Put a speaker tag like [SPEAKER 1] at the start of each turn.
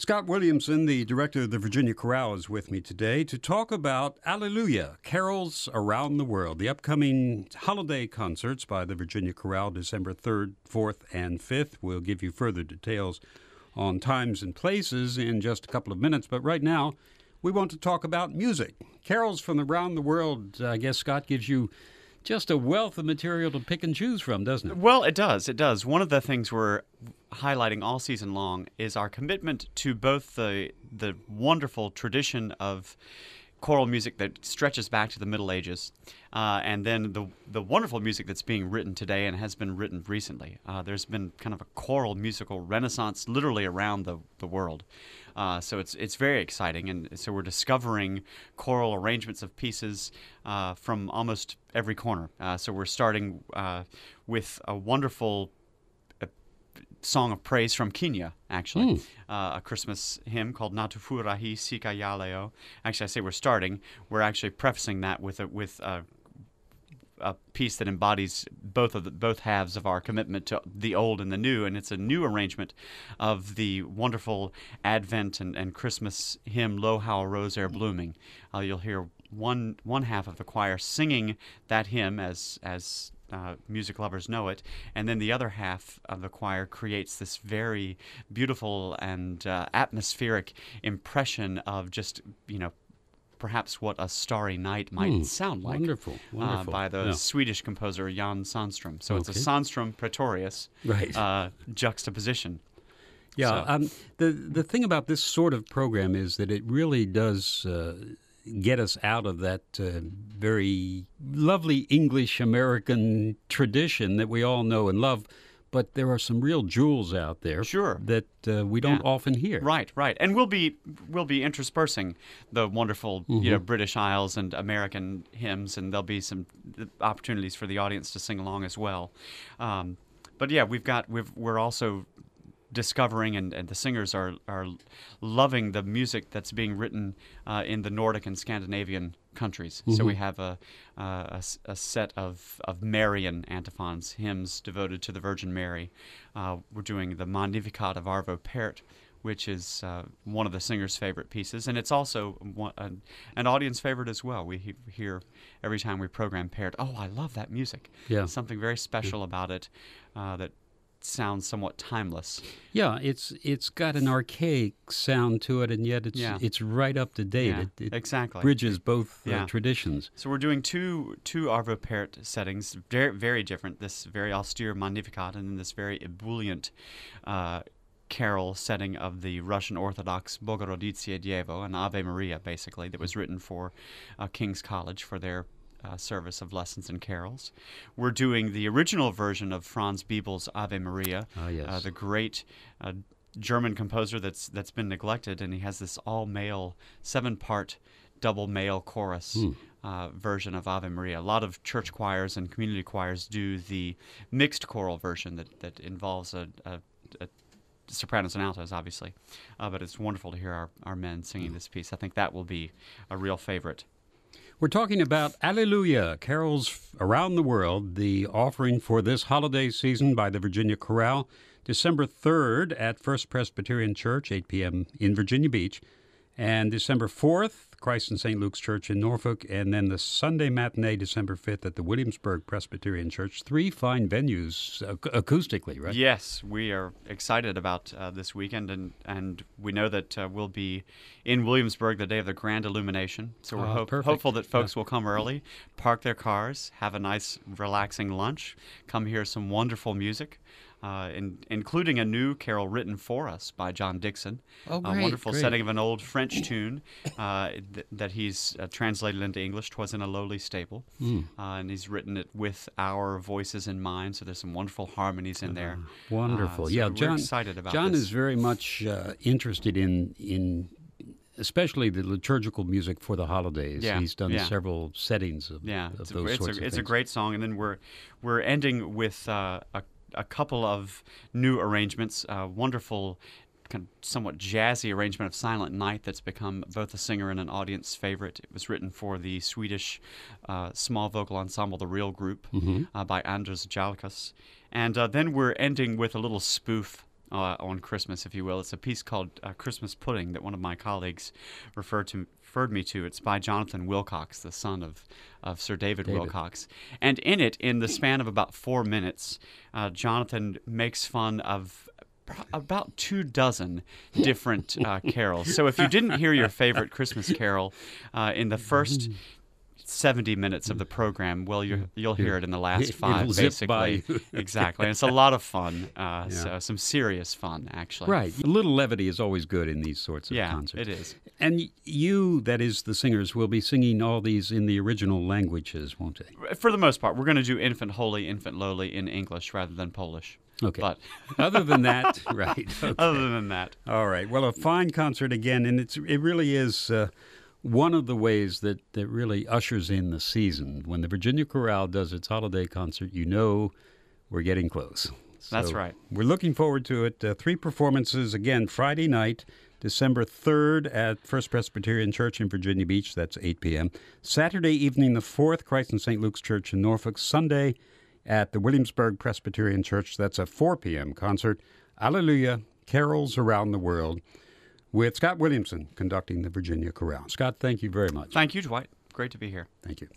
[SPEAKER 1] Scott Williamson, the director of the Virginia Chorale, is with me today to talk about Alleluia, Carols Around the World, the upcoming holiday concerts by the Virginia Chorale, December 3rd, 4th, and 5th. We'll give you further details on times and places in just a couple of minutes, but right now we want to talk about music. Carols from around the world, I guess Scott gives you just a wealth of material to pick and choose from, doesn't it?
[SPEAKER 2] Well, it does. It does. One of the things we're highlighting all season long is our commitment to both the the wonderful tradition of choral music that stretches back to the Middle Ages, uh, and then the the wonderful music that's being written today and has been written recently. Uh, there's been kind of a choral musical renaissance literally around the, the world. Uh, so it's it's very exciting, and so we're discovering choral arrangements of pieces uh, from almost every corner. Uh, so we're starting uh, with a wonderful song of praise from Kenya, actually. Mm. Uh, a Christmas hymn called Natufurahi Siku Yaleo. Actually, I say we're starting. We're actually prefacing that with a, with a, a piece that embodies both of the, both halves of our commitment to the old and the new, and it's a new arrangement of the wonderful Advent and, and Christmas hymn "Lo how a rose ere blooming." Uh, you'll hear one one half of the choir singing that hymn as as uh, music lovers know it. And then the other half of the choir creates this very beautiful and uh, atmospheric impression of just, you know, perhaps what a starry night might mm, sound like.
[SPEAKER 1] Wonderful, wonderful.
[SPEAKER 2] Uh, by the yeah. Swedish composer Jan Sandström. So okay. it's a Sandström Praetorius right. uh, juxtaposition.
[SPEAKER 1] Yeah, so. um, the the thing about this sort of program is that it really does uh, get us out of that uh, very lovely English American tradition that we all know and love. But there are some real jewels out there,
[SPEAKER 2] sure,
[SPEAKER 1] that uh, we don't yeah. often hear.
[SPEAKER 2] Right, right, and we'll be we'll be interspersing the wonderful mm-hmm. you know British Isles and American hymns, and there'll be some opportunities for the audience to sing along as well. Um, but yeah, we've got we've we're also discovering and, and the singers are, are loving the music that's being written uh, in the Nordic and Scandinavian countries. Mm-hmm. So we have a, uh, a, a, set of, of Marian antiphons, hymns devoted to the Virgin Mary. Uh, we're doing the Magnificat of Arvo Pärt, which is uh, one of the singer's favorite pieces, and it's also one, an, an, audience favorite as well. We he, hear every time we program Pärt, oh, I love that music. Yeah. Something very special yeah. about it uh, that sounds somewhat timeless.
[SPEAKER 1] Yeah, it's it's got an archaic sound to it, and yet it's yeah. it's right up to date.
[SPEAKER 2] Yeah,
[SPEAKER 1] it, it
[SPEAKER 2] exactly
[SPEAKER 1] bridges both uh, yeah. uh, traditions.
[SPEAKER 2] So we're doing two two Arvo Pärt settings, very very different. This very austere Magnificat, and then this very ebullient. Uh, carol setting of the Russian Orthodox Bogoroditse Djevo, an Ave Maria, basically, that was written for uh, King's College for their uh, service of lessons and carols. We're doing the original version of Franz Biebl's Ave Maria,
[SPEAKER 1] oh, yes.
[SPEAKER 2] uh, the great uh, German composer that's that's been neglected, and he has this all male seven part double male chorus. Mm. Uh, version of Ave Maria. A lot of church choirs and community choirs do the mixed choral version that, that involves a, a, a sopranos and altos, obviously. Uh, but it's wonderful to hear our, our men singing mm. this piece. I think that will be a real favorite.
[SPEAKER 1] We're talking about Alleluia, carols around the world, the offering for this holiday season by the Virginia Chorale, December 3rd at First Presbyterian Church, 8 p.m. in Virginia Beach, and December 4th Christ and St. Luke's Church in Norfolk, and then the Sunday matinee, December 5th, at the Williamsburg Presbyterian Church. Three fine venues ac- acoustically, right?
[SPEAKER 2] Yes, we are excited about uh, this weekend, and, and we know that uh, we'll be in Williamsburg the day of the grand illumination. So we're
[SPEAKER 1] oh,
[SPEAKER 2] ho- hopeful that folks yeah. will come early, park their cars, have a nice, relaxing lunch, come hear some wonderful music uh, in, including a new carol written for us by John Dixon.
[SPEAKER 1] Oh, great,
[SPEAKER 2] a wonderful
[SPEAKER 1] great.
[SPEAKER 2] setting of an old French tune uh, th- that he's uh, translated into English. Twas in a lowly stable, mm. and he's written it with our voices in mind. So there's some wonderful harmonies in there.
[SPEAKER 1] Uh-huh. Wonderful,
[SPEAKER 2] so
[SPEAKER 1] yeah.
[SPEAKER 2] John, excited about
[SPEAKER 1] John
[SPEAKER 2] this.
[SPEAKER 1] is very much uh, interested in in especially the liturgical music for the holidays.
[SPEAKER 2] Yeah,
[SPEAKER 1] He's done
[SPEAKER 2] yeah.
[SPEAKER 1] several settings of,
[SPEAKER 2] yeah,
[SPEAKER 1] of
[SPEAKER 2] it's
[SPEAKER 1] those
[SPEAKER 2] a,
[SPEAKER 1] sorts
[SPEAKER 2] it's
[SPEAKER 1] a,
[SPEAKER 2] It's
[SPEAKER 1] things.
[SPEAKER 2] a great song, and then we're we're ending with uh, a a couple of new arrangements. Uh, wonderful, kind of somewhat jazzy arrangement of Silent Night that's become both a singer and an audience favorite. It was written for the Swedish uh, small vocal ensemble, the Real Group,
[SPEAKER 1] mm-hmm.
[SPEAKER 2] uh, by Anders Jalkéus. And uh, then we're ending with a little spoof uh, on Christmas, if you will. It's a piece called uh, Christmas Pudding that one of my colleagues referred to referred me to. It's by Jonathan Willcocks, the son of, of Sir David,
[SPEAKER 1] David.
[SPEAKER 2] Willcocks. And in it, in the span of about four minutes, uh, Jonathan makes fun of about two dozen different uh, carols. So if you didn't hear your favorite Christmas carol uh, in the first 70 minutes of the program, well, you you'll hear it in the last five,
[SPEAKER 1] it'll zip by
[SPEAKER 2] basically. exactly. And it's a lot of fun. Uh, So some serious fun, actually.
[SPEAKER 1] Right. A little levity is always good in these sorts of
[SPEAKER 2] Yeah,
[SPEAKER 1] concerts.
[SPEAKER 2] it is.
[SPEAKER 1] And you, that is the singers, will be singing all these in the original languages, won't they?
[SPEAKER 2] For the most part, we're going to do Infant Holy, Infant Lowly in English rather than Polish.
[SPEAKER 1] Okay.
[SPEAKER 2] But
[SPEAKER 1] Other than that, right. okay.
[SPEAKER 2] other than that,
[SPEAKER 1] All right. Well, a fine concert again, and it's it really is uh, one of the ways that that really ushers in the season. When the Virginia Chorale does its holiday concert, you know we're getting close.
[SPEAKER 2] That's right.
[SPEAKER 1] We're looking forward to it. Uh, three performances again Friday night. December 3rd at First Presbyterian Church in Virginia Beach. That's 8 p.m. Saturday evening, the 4th, Christ and St. Luke's Church in Norfolk. Sunday at the Williamsburg Presbyterian Church. That's a 4 p.m. concert. Alleluia, Carols Around the World, with Scott Williamson conducting the Virginia Chorale. Scott, thank you very much.
[SPEAKER 2] thank you, Dwight. Great to be here.
[SPEAKER 1] Thank you.